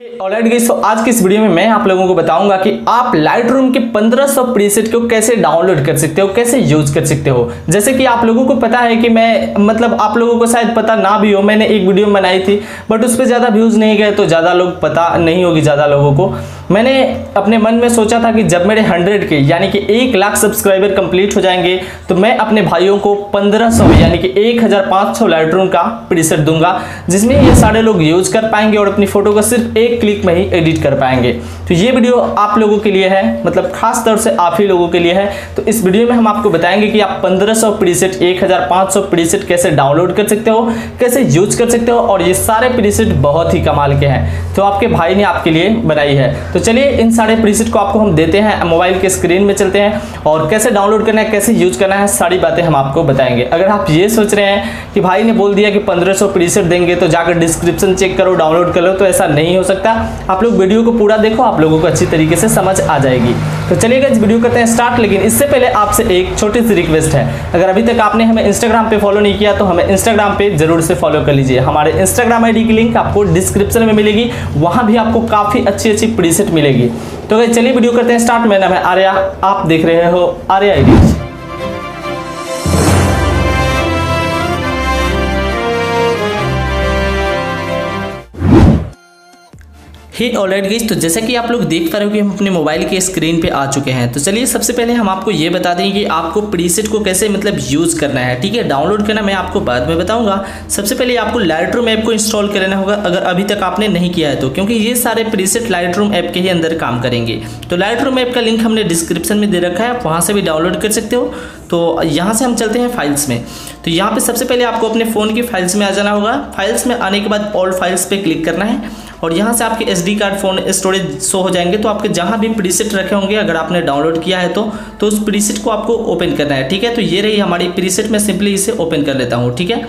Alright guys तो आज की इस वीडियो में मैं आप लोगों को बताऊँगा कि आप लाइट रूम के 1500 प्रीसेट को कैसे डाउनलोड कर सकते हो, कैसे यूज़ कर सकते हो। जैसे कि आप लोगों को पता है कि मैं मतलब आप लोगों को शायद पता ना भी हो, मैंने एक वीडियो बनाई थी बट उस पर ज़्यादा व्यूज़ नहीं गए तो ज़्यादा लोग पता नहीं होगी ज़्यादा लोगों को। मैंने अपने मन में सोचा था कि जब मेरे 100 के, यानी कि एक लाख सब्सक्राइबर कंप्लीट हो जाएँगे तो मैं अपने भाइयों को 1500 यानी कि 1500 लाइट रूम का प्रीसेट दूँगा, जिसमें ये सारे लोग यूज़ कर पाएँगे और अपनी फ़ोटो का सिर्फ़ एक क्लिक में ही एडिट कर पाएँगे। तो ये वीडियो आप लोगों के लिए है मतलब खास तौर से आप ही लोगों के लिए है। तो इस वीडियो में हम आपको बताएँगे कि आप 1500 प्रीसेट 1500 प्रीसेट कैसे डाउनलोड कर सकते हो, कैसे यूज़ कर सकते हो, और ये सारे प्रीसेट बहुत ही कमाल के हैं। तो आपके भाई ने आपके लिए बनाई है। तो चलिए इन सारे प्रीसेट को आपको हम देते हैं मोबाइल के स्क्रीन में चलते हैं, और कैसे डाउनलोड करना है, कैसे यूज़ करना है, सारी बातें हम आपको बताएँगे। अगर आप ये सोच रहे हैं कि भाई ने बोल दिया कि 1500 प्रीसेट देंगे तो जाकर डिस्क्रिप्शन चेक करो डाउनलोड कर लो तो ऐसा नहीं हो सकता। आप लोग वीडियो को पूरा देखो, आप लोगों को अच्छी तरीके से समझ आ जाएगी। तो चलिएगा इस वीडियो करते हैं स्टार्ट लेकिन इससे पहले आपसे एक छोटी सी रिक्वेस्ट है। अगर अभी तक आपने हमें इंस्टाग्राम पे फॉलो नहीं किया तो हमें इंस्टाग्राम पे ज़रूर से फॉलो कर लीजिए। हमारे इंस्टाग्राम आईडी की लिंक आपको डिस्क्रिप्शन में मिलेगी। वहाँ भी आपको काफ़ी अच्छी अच्छी प्रीसेट मिलेगी। तो चलिए वीडियो करते हैं स्टार्ट मेरा नाम है आर्या। आप देख रहे हो आर्या आईडी ही ऑलराइट गई तो जैसा कि आप लोग देख पा रहे हो कि हम अपने मोबाइल के स्क्रीन पे आ चुके हैं। तो चलिए सबसे पहले हम आपको ये बता दें कि आपको प्रीसेट को कैसे मतलब यूज़ करना है, ठीक है? डाउनलोड करना मैं आपको बाद में बताऊँगा। सबसे पहले आपको लाइट रूम ऐप को इंस्टॉल कर लेना होगा, अगर अभी तक आपने नहीं किया है तो क्योंकि ये सारे प्रीसेट लाइट रूम ऐप के ही अंदर काम करेंगे। तो लाइट रूम ऐप का लिंक हमने डिस्क्रिप्शन में दे रखा है, आप वहाँ से भी डाउनलोड कर सकते हो। तो यहाँ से हम चलते हैं फाइल्स में। तो यहाँ पे सबसे पहले आपको अपने फ़ोन की फाइल्स में आ जाना होगा। फाइल्स में आने के बाद ऑल फाइल्स पे क्लिक करना है और यहाँ से आपके SD card phone storage show हो जाएँगे। तो आपके जहाँ भी प्रीसेट रखे होंगे, अगर आपने डाउनलोड किया है तो तो उस प्रीसेट को आपको ओपन करना है, ठीक है? तो ये रही हमारी प्रीसेट मैं सिंपली इसे ओपन कर लेता हूँ, ठीक है?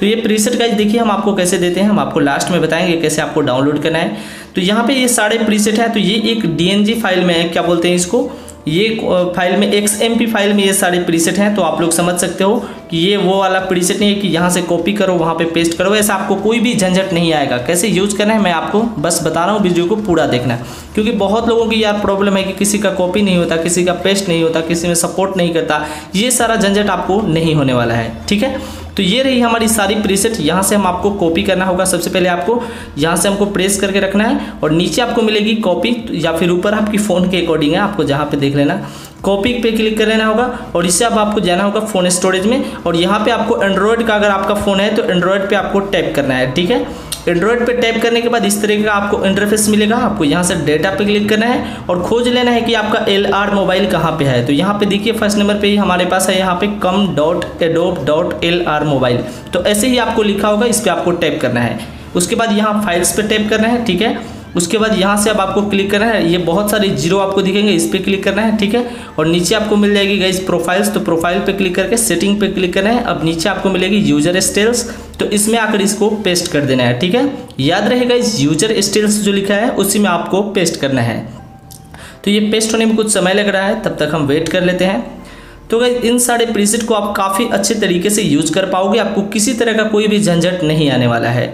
तो ये प्रीसेट का देखिए हम आपको कैसे देते हैं, हम आपको लास्ट में बताएँगे कैसे आपको डाउनलोड करना है। तो यहाँ पे ये सारे प्रीसेट है तो ये एक डीएनजी फ़ाइल में है, क्या बोलते हैं इसको? ये फ़ाइल में एक्स एम पी फ़ाइल में ये सारे प्रीसेट हैं तो आप लोग समझ सकते हो कि ये वो वाला प्रीसेट नहीं है कि यहाँ से कॉपी करो, वहाँ पे पेस्ट करो, ऐसा आपको कोई भी झंझट नहीं आएगा। कैसे यूज़ करना है, मैं आपको बस बता रहा हूँ, वीडियो को पूरा देखना क्योंकि बहुत लोगों की यार प्रॉब्लम है कि किसी का कॉपी नहीं होता, किसी का पेस्ट नहीं होता, किसी में सपोर्ट नहीं करता, ये सारा झंझट आपको नहीं होने वाला है, ठीक है? तो ये रही हमारी सारी प्रीसेट यहाँ से हम आपको कॉपी करना होगा। सबसे पहले आपको यहाँ से हमको प्रेस करके रखना है और नीचे आपको मिलेगी कॉपी या फिर ऊपर आपकी फ़ोन के अकॉर्डिंग है। आपको जहाँ पर देख लेना। कॉपी पे क्लिक कर लेना होगा और इससे अब आपको जाना होगा फ़ोन स्टोरेज में। और यहाँ पर आपको एंड्रॉयड का अगर आपका फ़ोन है तो एंड्रॉयड पर आपको टैप करना है। ठीक है? एंड्रॉयड पे टैप करने के बाद इस तरीके का आपको इंटरफेस मिलेगा। आपको यहाँ से डेटा पे क्लिक करना है और खोज लेना है कि आपका एल आर मोबाइल कहाँ पे है। तो यहाँ पे देखिए फ़र्स्ट नंबर पे ही हमारे पास है यहाँ पे com dot Adobe dot L R mobile तो ऐसे ही आपको लिखा होगा, इस पर आपको टैप करना है। उसके बाद यहाँ फाइल्स पे टैप करना है, ठीक है? उसके बाद यहाँ से अब आपको क्लिक करना है। ये बहुत सारे ज़ीरो आपको दिखेंगे, इस पर क्लिक करना है, ठीक है? और नीचे आपको मिल जाएगी गाइज़ प्रोफाइल्स तो प्रोफ़ाइल पे क्लिक करके सेटिंग पे क्लिक करना है। अब नीचे आपको मिलेगी यूज़र स्टेल्स तो इसमें आकर इसको पेस्ट कर देना है, ठीक है? याद रहेगा इस यूज़र स्टेल्स जो लिखा है, उसी में आपको पेस्ट करना है। तो ये पेस्ट होने में कुछ समय लग रहा है, तब तक हम वेट कर लेते हैं। तो गई इन सारे प्रीसेट को आप काफ़ी अच्छे तरीके से यूज़ कर पाओगे, आपको किसी तरह का कोई भी झंझट नहीं आने वाला है।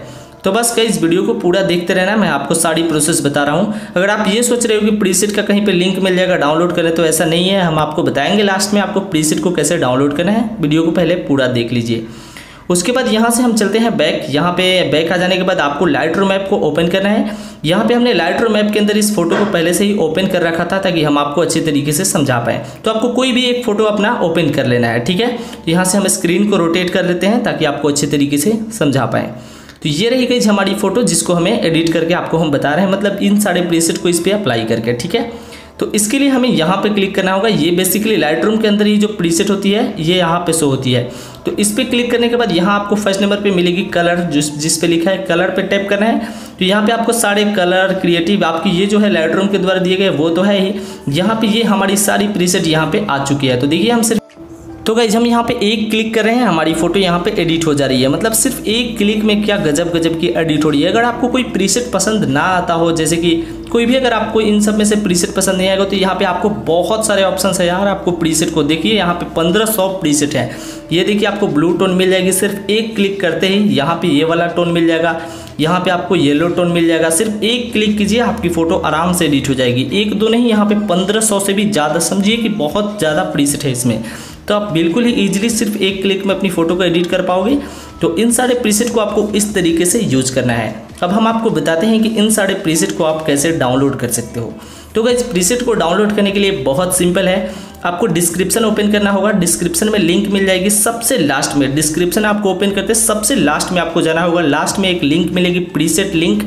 तो बस कई इस वीडियो को पूरा देखते रहना, मैं आपको सारी प्रोसेस बता रहा हूँ। अगर आप ये सोच रहे हो कि प्रीसेट का कहीं पे लिंक मिल जाएगा डाउनलोड करें तो ऐसा नहीं है। हम आपको बताएँगे लास्ट में आपको प्रीसेट को कैसे डाउनलोड करना है। वीडियो को पहले पूरा देख लीजिए। उसके बाद यहाँ से हम चलते हैं बैक यहाँ पे बैक आ जाने के बाद आपको लाइट रूम ऐप को ओपन करना है। यहाँ पे हमने लाइट रूम ऐप के अंदर इस फ़ोटो को पहले से ही ओपन कर रखा था ताकि हम आपको अच्छे तरीके से समझा पाएँ। तो आपको कोई भी एक फ़ोटो अपना ओपन कर लेना है, ठीक है? यहाँ से हम स्क्रीन को रोटेट कर लेते हैं ताकि आपको अच्छे तरीके से समझा पाएँ। तो ये रही गई हमारी फ़ोटो जिसको हमें एडिट करके आपको हम बता रहे हैं। मतलब इन सारे प्रीसेट को इस पर अप्लाई करके, ठीक है? तो इसके लिए हमें यहाँ पे क्लिक करना होगा। ये बेसिकली लाइट के अंदर ही जो प्रीसेट होती है, ये यहाँ पे शो होती है। तो इस पर क्लिक करने के बाद यहाँ आपको फ़र्स्ट नंबर पे मिलेगी कलर जिस जिस पे लिखा है कलर पे टैप करना है। तो यहाँ पे आपको सारे कलर क्रिएटिव आपकी ये जो है लाइट के द्वारा दिए गए वो तो है ही। यहाँ पे ये हमारी सारी प्रीसेट यहाँ पे आ चुकी है। तो देखिए हम सिर्फ़ तो गाइज़ हम यहाँ पे एक क्लिक कर रहे हैं, हमारी फ़ोटो यहाँ पे एडिट हो जा रही है। मतलब सिर्फ़ एक क्लिक में क्या गजब गजब की एडिट हो रही है? अगर आपको कोई प्रीसेट पसंद ना आता हो, जैसे कि कोई भी अगर आपको इन सब में से प्रीसेट पसंद नहीं आएगा तो यहाँ पे आपको बहुत सारे ऑप्शन है यार। आपको प्रीसेट को देखिए, यहाँ पे पंद्रह सौ प्रीसेट है। ये देखिए, आपको ब्लू टोन मिल जाएगी। सिर्फ़ एक क्लिक करते ही यहाँ पे ये वाला टोन मिल जाएगा। यहाँ पे आपको येलो टोन मिल जाएगा। सिर्फ़ एक क्लिक कीजिए, आपकी फ़ोटो आराम से एडिट हो जाएगी। एक दो नहीं, यहाँ पे पंद्रह सौ से भी ज़्यादा, समझिए कि बहुत ज़्यादा प्रीसेट है इसमें। तो आप बिल्कुल ही ईजिली सिर्फ़ एक क्लिक में अपनी फ़ोटो को एडिट कर पाओगे। तो इन सारे प्रीसेट को आपको इस तरीके से यूज़ करना है। अब हम आपको बताते हैं कि इन सारे प्रीसेट को आप कैसे डाउनलोड कर सकते हो। तो इस प्रीसेट को डाउनलोड करने के लिए बहुत सिंपल है। आपको डिस्क्रिप्शन ओपन करना होगा। डिस्क्रिप्शन में लिंक मिल जाएगी सबसे लास्ट में। डिस्क्रिप्शन आपको ओपन करते सबसे लास्ट में आपको जाना होगा। लास्ट में एक लिंक मिलेगी प्रीसेट लिंक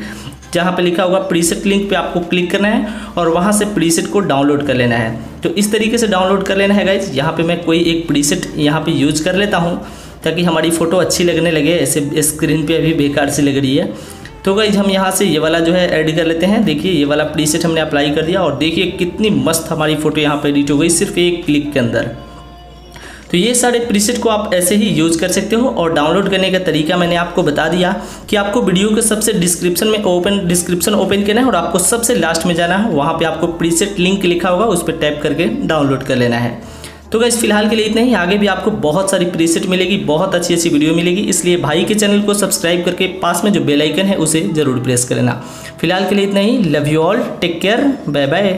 जहाँ पे लिखा होगा प्रीसेट लिंक पे आपको क्लिक करना है और वहाँ से प्रीसेट को डाउनलोड कर लेना है। तो इस तरीके से डाउनलोड कर लेना है गाइज़ यहाँ पे मैं कोई एक प्रीसेट यहाँ पे यूज़ कर लेता हूँ ताकि हमारी फ़ोटो अच्छी लगने लगे, ऐसे स्क्रीन पे अभी बेकार सी लग रही है। तो गाइज़ हम यहाँ से ये वाला जो है ऐड कर लेते हैं। देखिए, ये वाला प्रीसेट हमने अप्लाई कर दिया और देखिए कितनी मस्त हमारी फ़ोटो यहाँ पर एडिट हो गई, सिर्फ़ एक क्लिक के अंदर। तो ये सारे प्रीसेट को आप ऐसे ही यूज़ कर सकते हो और डाउनलोड करने का तरीका मैंने आपको बता दिया कि आपको वीडियो के सबसे डिस्क्रिप्शन में ओपन, डिस्क्रिप्शन ओपन करना है और आपको सबसे लास्ट में जाना है, वहाँ पर आपको प्रीसेट लिंक लिखा होगा, उस पर टैप करके डाउनलोड कर लेना है। तो गैस फ़िलहाल के लिए इतना ही। आगे भी आपको बहुत सारी प्रीसेट मिलेगी, बहुत अच्छी अच्छी वीडियो मिलेगी, इसलिए भाई के चैनल को सब्सक्राइब करके पास में जो बेल आइकन है, उसे ज़रूर प्रेस कर लेना फ़िलहाल के लिए इतना ही। Love you all take care bye bye